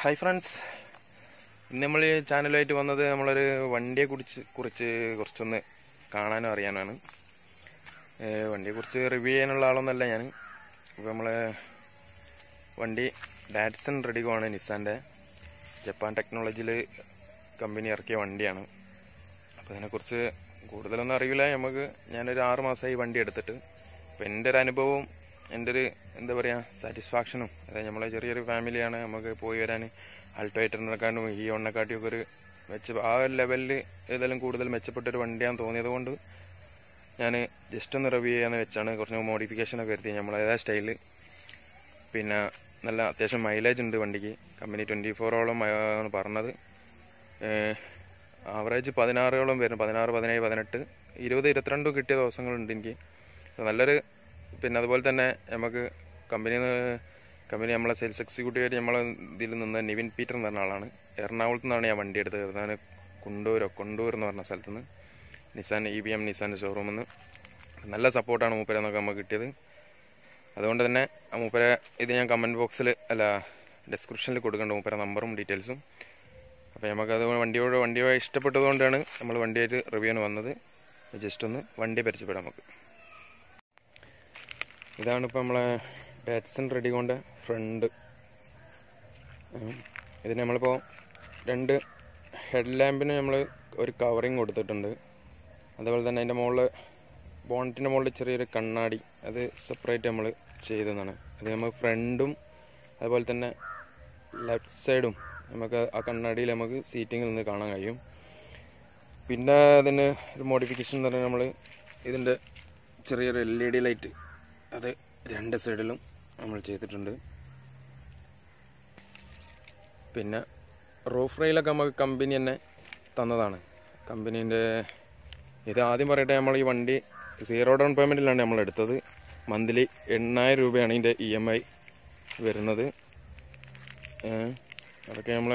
Hi friends ഇന്ന് നമ്മൾ ഈ ചാനലുമായിട്ട് വന്നത് നമ്മളൊരു വണ്ടിയെ കുറിച്ച് കുറിച്ച് കുറച്ചൊന്ന് കാണാനും അറിയാനാണ്. വണ്ടിയെ വണ്ടിയെക്കുറിച്ച് റിവ്യൂ ചെയ്യാനുള്ള ആളൊന്നല്ല ഞാൻ ഇപ്പോൾ നമ്മൾ വണ്ടി ഡാറ്റ്സൺ റെഡിഗോ ആണ് നിസാന്റെ ജപ്പാൻ ടെക്നോളജിയിൽ കമ്പനി ഇറക്കിയ വണ്ടിയാണ്. അപ്പോൾ അതിനെക്കുറിച്ച് കൂടുതലൊന്നും അറിയില്ല നമുക്ക് ഞാനൊരു ആറ് മാസമായി വണ്ടി എടുത്തിട്ട്. അപ്പോൾ എന്റെ ഒരു അനുഭവവും എന്റെ ഒരു എന്താ പറയുക സാറ്റിസ്ഫാക്ഷനും അതായത് നമ്മളെ ചെറിയൊരു ഫാമിലിയാണ് നമുക്ക് പോയി വരാൻ ആൾട്ടോ എയ്റ്ററിനെക്കാട്ടും ഈ ഒണ്ണക്കാട്ടിയൊക്കെ ഒരു മെച്ച ആ ലെവലിൽ ഏതായാലും കൂടുതൽ മെച്ചപ്പെട്ടൊരു വണ്ടിയാണെന്ന് തോന്നിയത് കൊണ്ട് ഞാൻ ജസ്റ്റ് ഒന്ന് റിവ്യൂ ചെയ്യാന്ന് വെച്ചാണ് കുറച്ച് മോഡിഫിക്കേഷനൊക്കെ വരുത്തി നമ്മളേതാ സ്റ്റൈൽ പിന്നെ നല്ല അത്യാവശ്യം മൈലേജ് ഉണ്ട് വണ്ടിക്ക്. കമ്പനി ട്വന്റി ഫോറോളം ആണ് പറഞ്ഞത്. ആവറേജ് പതിനാറോളം വരുന്നു. പതിനാറ് പതിനേഴ് പതിനെട്ട്. ഇരുപത് ഇരുപത്തിരണ്ടും കിട്ടിയ ദിവസങ്ങളുണ്ട് എനിക്ക്. നല്ലൊരു പിന്നെ അതുപോലെ തന്നെ നമുക്ക് കമ്പനി കമ്പനി നമ്മളെ സെയിൽസ് എക്സിക്യൂട്ടീവ് നമ്മളെ ഇതിൽ നിന്ന് നിവിൻ പീറ്റർ എന്ന് പറഞ്ഞ ആളാണ്. എറണാകുളത്ത് നിന്നാണ് ഞാൻ വണ്ടി എടുത്തത്. ഞാൻ കുണ്ടൂരോ കൊണ്ടൂർ എന്ന് പറഞ്ഞ സ്ഥലത്ത് നിന്ന്. നിസാൻ ഇ ബി എം നിസാന്റെ ഷോറൂമിൽ നിന്ന് നല്ല സപ്പോർട്ടാണ് മൂപ്പരെന്നൊക്കെ നമുക്ക് കിട്ടിയത്. അതുകൊണ്ട് തന്നെ മൂപ്പരെ ഇത് ഞാൻ കമന്റ് ബോക്സിൽ അല്ല ഡിസ്ക്രിപ്ഷനിൽ കൊടുക്കേണ്ട മൂപ്പരെ നമ്പറും ഡീറ്റെയിൽസും അപ്പോൾ നമുക്ക് നമുക്കത് വണ്ടിയോട് വണ്ടിയോ ഇഷ്ടപ്പെട്ടതുകൊണ്ടാണ് നമ്മൾ വണ്ടിയായിട്ട് റിവ്യൂവിന് വന്നത്. ജസ്റ്റ് ഒന്ന് വണ്ടി പരിചയപ്പെടാം നമുക്ക്. ഇതാണ് ഇപ്പോൾ നമ്മളെ ഡാറ്റ്സൺ കൊണ്ട് ഫ്രണ്ട് ഇതിന് നമ്മളിപ്പോൾ രണ്ട് ഹെഡ് ലാമ്പിന് നമ്മൾ ഒരു കവറിങ് കൊടുത്തിട്ടുണ്ട്. അതുപോലെ തന്നെ അതിന്റെ മുകളിൽ ബോണറ്റിന്റെ മുകളിൽ ചെറിയൊരു കണ്ണാടി. അത് സെപ്പറേറ്റ് നമ്മൾ ചെയ്തതാണ്. അത് നമ്മൾ ഫ്രണ്ടും അതുപോലെ തന്നെ ലെഫ്റ്റ് സൈഡും നമുക്ക് ആ കണ്ണാടിയിൽ നമുക്ക് സീറ്റിങ്ങിൽ നിന്ന് കാണാൻ കഴിയും. പിന്നെ അതിന് ഒരു മോഡിഫിക്കേഷൻ എന്ന് പറഞ്ഞാൽ നമ്മൾ ഇതിന്റെ ചെറിയൊരു എൽ ഇ ഡി ലൈറ്റ് അത് രണ്ട് സൈഡിലും നമ്മൾ ചെയ്തിട്ടുണ്ട്. പിന്നെ റൂഫ് റെയിലൊക്കെ നമുക്ക് കമ്പനി തന്നെ തന്നതാണ്. കമ്പനീന്റെ ഇത് ആദ്യം പറയട്ടെ നമ്മൾ ഈ വണ്ടി സീറോ ഡൗൺ പേയ്മെന്റിലാണ് നമ്മൾ എടുത്തത്. മന്ത്ലി എണ്ണായിരം രൂപയാണ് ഇതിന്റെ ഇ എം ഐ വരുന്നത്. അതൊക്കെ നമ്മൾ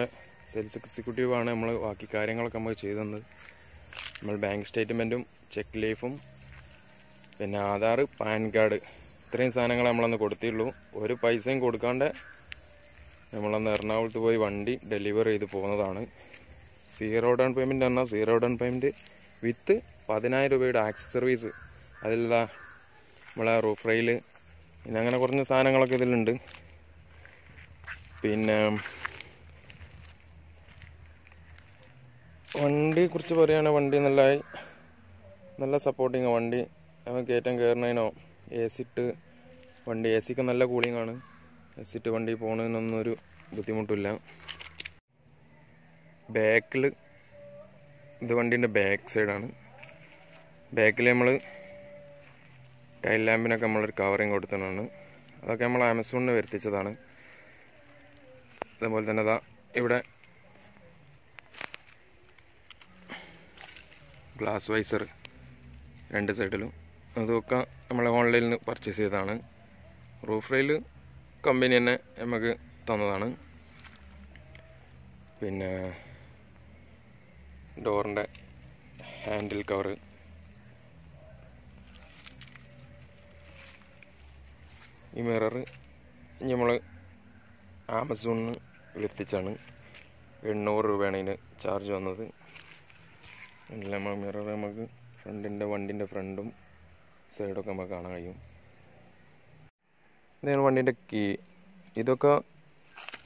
സെൽസ് എക്സിക്യൂട്ടീവാണ് നമ്മൾ ബാക്കി കാര്യങ്ങളൊക്കെ നമുക്ക് ചെയ്തു തന്നത്. നമ്മൾ ബാങ്ക് സ്റ്റേറ്റ്മെന്റും ചെക്ക് ലീഫും പിന്നെ ആധാർ പാൻ കാർഡ് ഇത്രയും സാധനങ്ങൾ നമ്മളന്ന് കൊടുത്തിട്ടുള്ളൂ. ഒരു പൈസയും കൊടുക്കാണ്ട് നമ്മളന്ന് എറണാകുളത്ത് പോയി വണ്ടി ഡെലിവർ ചെയ്ത് പോകുന്നതാണ് സീറോ ഡൗൺ പേയ്മെന്റ് എന്നാൽ സീറോ ഡൗൺ പേയ്മെന്റ് വിത്ത് പതിനായിരം രൂപയുടെ ആക്സസറീസ് അതിലുള്ള നമ്മളെ റൂഫ് റെയിൽ പിന്നെ അങ്ങനെ കുറഞ്ഞ സാധനങ്ങളൊക്കെ ഇതിലുണ്ട്. പിന്നെ വണ്ടിയെ കുറിച്ച് പറയുകയാണെങ്കിൽ വണ്ടി നല്ല നല്ല സപ്പോർട്ടിങ് വണ്ടി. കയറ്റം കയറുന്നതിനോ എ സി ഇട്ട് വണ്ടി എ സിക്ക് നല്ല കൂളിംഗ് ആണ്. എ സിറ്റ് വണ്ടി പോകുന്നതിനൊന്നും ഒരു ബുദ്ധിമുട്ടില്ല. ബാക്കിൽ ഇത് വണ്ടീന്റെ ബാക്ക് സൈഡാണ് ബാക്കിൽ നമ്മൾ ടൈൽ ലാമ്പിനൊക്കെ നമ്മളൊരു കവറിങ് കൊടുത്തതാണ്. അതൊക്കെ നമ്മൾ ആമസോണിന് വരുത്തിച്ചതാണ്. അതുപോലെ തന്നെ അതാ ഇവിടെ ഗ്ലാസ് വൈസർ രണ്ട് സൈഡിലും അതൊക്കെ നമ്മൾ ഓൺലൈനിൽ പർച്ചേസ് ചെയ്തതാണ്. റൂഫ് റെയിൽ കമ്പനി തന്നെ നമുക്ക് തന്നതാണ്. പിന്നെ ഡോറിന്റെ ഹാൻഡിൽ കവറ്. ഈ മിറർ നമ്മൾ ആമസോണിന് വിളിപ്പിച്ചാണ് എണ്ണൂറ് രൂപയാണ് ഇതിന് ചാർജ് വന്നത്. നമ്മൾ മിറർ നമുക്ക് ഫ്രണ്ടിന്റെ വണ്ടിന്റെ ഫ്രണ്ടും സൈഡൊക്കെ നമുക്ക് കാണാൻ കഴിയും. ഇതാണ് വണ്ടീന്റെ കീ. ഇതൊക്കെ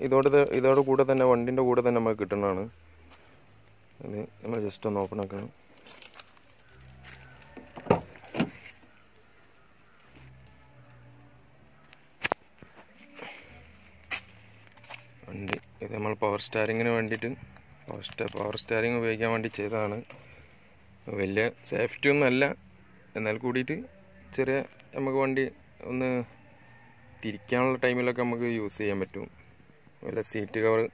ഇതോട് ഇതോട് കൂടെ തന്നെ വണ്ടിന്റെ കൂടെ തന്നെ നമുക്ക് കിട്ടുന്നതാണ്. ഇത് നമ്മൾ ജസ്റ്റ് ഒന്ന് ഓപ്പൺ ആക്കണം. വണ്ടി. ഇത് നമ്മൾ പവർ സ്റ്റാരിങ്ങിന് വേണ്ടിയിട്ട് പവർ സ്റ്റാ പവർ സ്റ്റാരിങ് ഉപയോഗിക്കാൻ വേണ്ടി ചെയ്തതാണ്. വലിയ സേഫ്റ്റി ഒന്നും അല്ല എന്നാൽ കൂടിയിട്ട് ചെറിയ നമുക്ക് വണ്ടി ഒന്ന് തിരിക്കാനുള്ള ടൈമിലൊക്കെ നമുക്ക് യൂസ് ചെയ്യാൻ പറ്റും. അതുപോലെ സീറ്റ് കവർ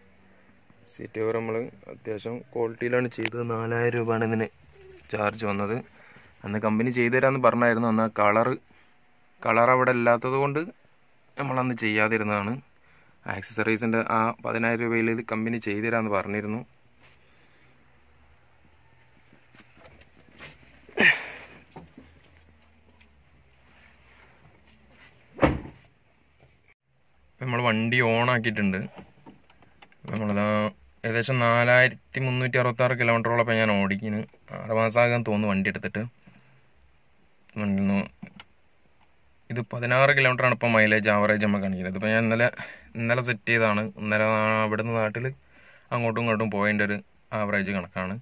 സീറ്റ് കവർ നമ്മൾ അത്യാവശ്യം ക്വാളിറ്റിയിലാണ് ചെയ്തത്. നാലായിരം രൂപയാണ് ഇതിന് ചാർജ് വന്നത്. അന്ന് കമ്പനി ചെയ്തു തരാമെന്ന് പറഞ്ഞായിരുന്നു. അന്ന് കളറ് കളർ അവിടെ ഇല്ലാത്തത് കൊണ്ട് നമ്മളന്ന് ചെയ്യാതിരുന്നതാണ്. ആക്സസറീസിന്റെ ആ പതിനായിരം രൂപയിൽ ഇത് കമ്പനി ചെയ്തു തരാമെന്ന് പറഞ്ഞിരുന്നു. നമ്മൾ വണ്ടി ഓൺ ആക്കിയിട്ടുണ്ട് നമ്മളതാ ഏകദേശം നാലായിരത്തി മുന്നൂറ്റി അറുപത്താറ് കിലോമീറ്ററോളം ഞാൻ ഓടിക്കുന്നു ആറ് മാസമാകാൻ തോന്നുന്നു വണ്ടി എടുത്തിട്ട് ഇത് പതിനാറ് കിലോമീറ്ററാണ് ഇപ്പോൾ മൈലേജ് ആവറേജ് നമ്മൾ കാണിക്കുന്നത് ഇതിപ്പോൾ ഞാൻ ഇന്നലെ ഇന്നലെ സെറ്റ് ചെയ്തതാണ് ഇന്നലെ അവിടുന്ന് നാട്ടിൽ അങ്ങോട്ടും ഇങ്ങോട്ടും പോയതിന്റെ ഒരു ആവറേജ് കണക്കാണ്.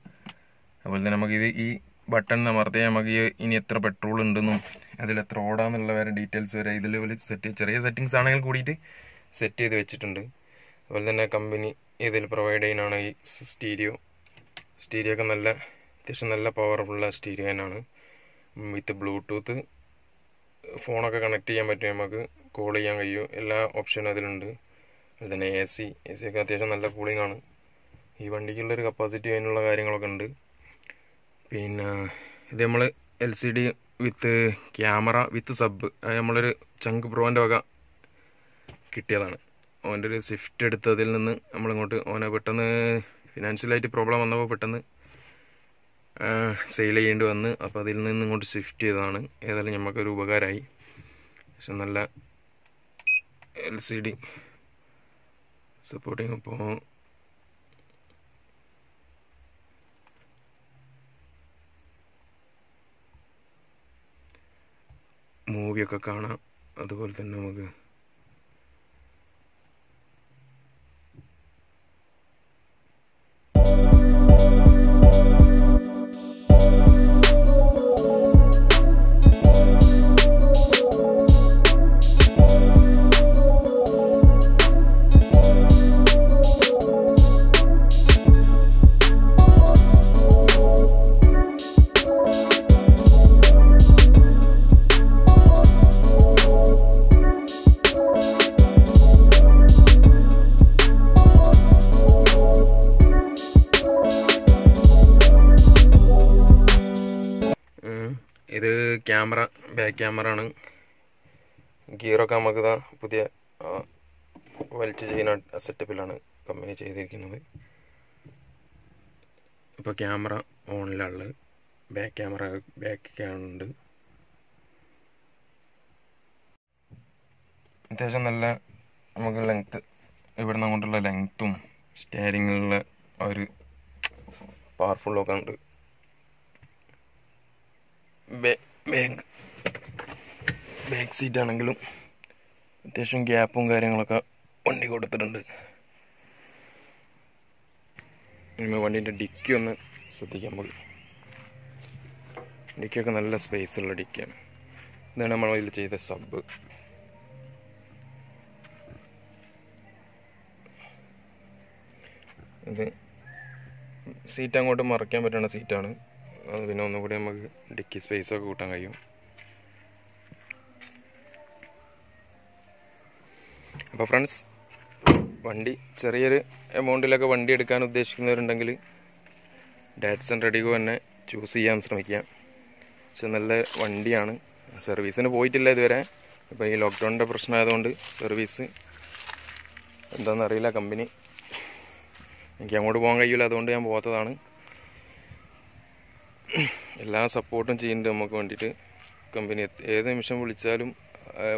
അതുപോലെ തന്നെ നമുക്കിത് ഈ ബട്ടൺ അമർത്തിയാൽ നമുക്ക് ഇനി എത്ര പെട്രോൾ ഉണ്ടെന്നും അതിൽ എത്ര ഓടാന്നുള്ള വരെ ഡീറ്റെയിൽസ് വരെ ഇതിൽ സെറ്റ് ചെറിയ സെറ്റിങ്സ് ആണെങ്കിൽ കൂടിയിട്ട് സെറ്റ് ചെയ്ത് വെച്ചിട്ടുണ്ട്. അതുപോലെ തന്നെ കമ്പനി ഇതിൽ പ്രൊവൈഡ് ചെയ്യുന്നതാണ് ഈ സ്റ്റീരിയോ. സ്റ്റീരിയോ ഒക്കെ നല്ല അത്യാവശ്യം നല്ല പവർഫുള്ള സ്റ്റീരിയോ തന്നെയാണ്. വിത്ത് ബ്ലൂടൂത്ത് ഫോണൊക്കെ കണക്ട് ചെയ്യാൻ പറ്റും നമുക്ക് കോൾ ചെയ്യാൻ കഴിയും. എല്ലാ ഓപ്ഷനും അതിലുണ്ട്. അതുപോലെ തന്നെ എ സി എ സി ഒക്കെ അത്യാവശ്യം നല്ല കൂളിംഗ് ആണ്. ഈ വണ്ടിക്കുള്ളൊരു കപ്പാസിറ്റി അതിനുള്ള കാര്യങ്ങളൊക്കെ ഉണ്ട്. പിന്നെ ഇത് നമ്മൾ L C D with camera with sub നമ്മളൊരു ചങ്ക് പ്രോന്റെ വക കിട്ടിയതാണ്. ഓന്റെ ഒരു സ്വിഫ്റ്റ് എടുത്തതിൽ നിന്ന് നമ്മളിങ്ങോട്ട് ഓനെ പെട്ടെന്ന് ഫിനാൻഷ്യലായിട്ട് പ്രോബ്ലം വന്നപ്പോൾ പെട്ടെന്ന് സെയിൽ ചെയ്യേണ്ടി വന്ന്. അപ്പോൾ അതിൽ നിന്ന് ഇങ്ങോട്ട് സ്വിഫ്റ്റ് ചെയ്തതാണ്. ഏതായാലും നമുക്കൊരു ഉപകാരമായി പക്ഷെ നല്ല എൽ സി ഡി സപ്പോർട്ടിങ് അപ്പോൾ മൂവിയൊക്കെ കാണാം. അതുപോലെ തന്നെ നമുക്ക് ക്യാമറ ബാക്ക് ക്യാമറ ആണ്. ഗിയറൊക്കെ നമുക്ക് ഇതാ പുതിയ വലിച്ചു ചെയ്യുന്ന സെറ്റപ്പിലാണ് കമ്പനി ചെയ്തിരിക്കുന്നത്. ഇപ്പോൾ ക്യാമറ ഓണിലുള്ളത് ബാക്ക് ക്യാമറ ബാക്ക് ഉണ്ട് അത്യാവശ്യം നല്ല നമുക്ക് ലെങ്ത്ത് ഇവിടുന്ന് അങ്ങോട്ടുള്ള ലെങ്ത്തും സ്റ്റിയറിങ്ങിലുള്ള ഒരു പവർഫുള്ളൊക്കെ ഉണ്ട്. ബാക്ക് ബാക്ക് സീറ്റ് ആണെങ്കിലും അത്യാവശ്യം ഗ്യാപ്പും കാര്യങ്ങളൊക്കെ വണ്ടി കൊടുത്തിട്ടുണ്ട്. ഇനി വണ്ടീന്റെ ഡിക്കി ഒന്ന് ശ്രദ്ധിക്കാൻ മതി ഡിക്കിയൊക്കെ നല്ല സ്പേസ് ഉള്ള ഡിക്കിയാണ്. ഇതാണ് നമ്മൾ അതിൽ ചെയ്ത സബ് ഇത് സീറ്റ് അങ്ങോട്ട് മറയ്ക്കാൻ പറ്റുന്ന സീറ്റാണ് പിന്നെ ഒന്നുകൂടി നമുക്ക് ഡിക്കി സ്പേസൊക്കെ കൂട്ടാൻ കഴിയും. അപ്പോൾ ഫ്രണ്ട്സ് വണ്ടി ചെറിയൊരു എമൗണ്ടിലൊക്കെ വണ്ടി എടുക്കാൻ ഉദ്ദേശിക്കുന്നവരുണ്ടെങ്കിൽ ഡാറ്റ്സൺ റെഡിഗോ തന്നെ ചൂസ് ചെയ്യാൻ ശ്രമിക്കുക. പക്ഷെ നല്ല വണ്ടിയാണ്. സർവീസിന് പോയിട്ടില്ല ഇതുവരെ. ഇപ്പോൾ ഈ ലോക്ക്ഡൗണിന്റെ പ്രശ്നമായതുകൊണ്ട് സർവീസ് എന്താണെന്നറിയില്ല കമ്പനി. എനിക്ക് അങ്ങോട്ട് പോകാൻ കഴിയില്ല അതുകൊണ്ട് ഞാൻ പോകാത്തതാണ് എല്ലാ സപ്പോർട്ടും ചെയ്യുന്നുണ്ട് നമുക്ക് വേണ്ടിയിട്ട്. കമ്പനി ഏത് നിമിഷം വിളിച്ചാലും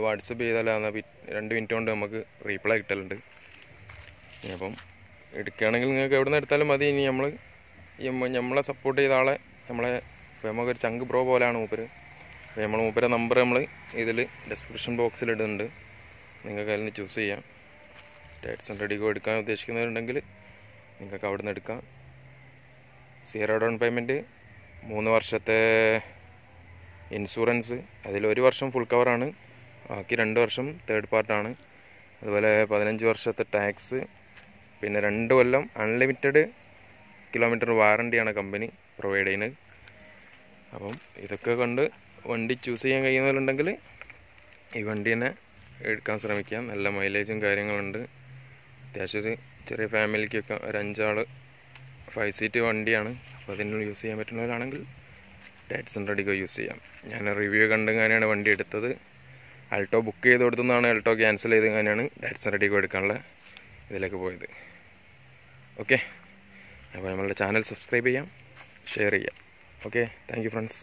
വാട്സപ്പ് ചെയ്താലാണ് രണ്ട് മിനിറ്റ് കൊണ്ട് നമുക്ക് റീപ്ലൈ കിട്ടലുണ്ട്. അപ്പം എടുക്കുകയാണെങ്കിൽ നിങ്ങൾക്ക് എവിടെ നിന്ന് എടുത്താലും മതി. ഇനി നമ്മൾ നമ്മളെ സപ്പോർട്ട് ചെയ്ത ആളെ നമ്മളെ നമുക്കൊരു ചങ്ക് ബ്രോ പോലെയാണ് മൂപ്പര്. അപ്പോൾ നമ്മൾ മൂപ്പരെ നമ്പർ നമ്മൾ ഇതിൽ ഡിസ്ക്രിപ്ഷൻ ബോക്സിൽ ഇടുന്നുണ്ട്. നിങ്ങൾക്ക് അതിൽ നിന്ന് ചൂസ് ചെയ്യാം. ടേറ്റ്സ് ആൻഡ് റെഡിഗോ എടുക്കാൻ ഉദ്ദേശിക്കുന്നവരുണ്ടെങ്കിൽ നിങ്ങൾക്ക് അവിടെ നിന്ന് എടുക്കാം. സീറോ ഡൗൺ പേയ്മെന്റ് മൂന്ന് വർഷത്തെ ഇൻഷുറൻസ് അതിലൊരു വർഷം ഫുൾ കവറാണ് ബാക്കി രണ്ട് വർഷം തേർഡ് പാർട്ടാണ് അതുപോലെ പതിനഞ്ച് വർഷത്തെ ടാക്സ് പിന്നെ രണ്ട് കൊല്ലം അൺലിമിറ്റഡ് കിലോമീറ്റർ വാറണ്ടിയാണ് കമ്പനി പ്രൊവൈഡ് ചെയ്യുന്നത്. അപ്പം ഇതൊക്കെ കൊണ്ട് വണ്ടി ചൂസ് ചെയ്യാൻ കഴിയുന്നവരുണ്ടെങ്കിൽ ഈ വണ്ടി തന്നെ എടുക്കാൻ ശ്രമിക്കാം നല്ല മൈലേജും കാര്യങ്ങളുണ്ട്. അത്യാവശ്യം ഒരു ചെറിയ ഫാമിലിക്കൊക്കെ ഒരു അഞ്ചാൾ ഫൈവ് സീറ്റ് വണ്ടിയാണ്. അപ്പോൾ അതിന് യൂസ് ചെയ്യാൻ പറ്റുന്നവരാണെങ്കിൽ ഡാറ്റ്സൺ റെഡിക്കോ യൂസ് ചെയ്യാം. ഞാൻ റിവ്യൂ കണ്ടെങ്ങാനാണ് വണ്ടി എടുത്തത്? അൾട്ടോ ബുക്ക് ചെയ്ത് കൊടുത്തുനിന്നാണ് അൾട്ടോ ക്യാൻസൽ ചെയ്ത് കാനാണ് ഡാറ്റ്സൺ റെഡിക്കോ എടുക്കാനുള്ള ഇതിലേക്ക് പോയത്. ഓക്കെ അപ്പോൾ നമ്മളുടെ ചാനൽ സബ്സ്ക്രൈബ് ചെയ്യാം ഷെയർ ചെയ്യാം. Okay thank friends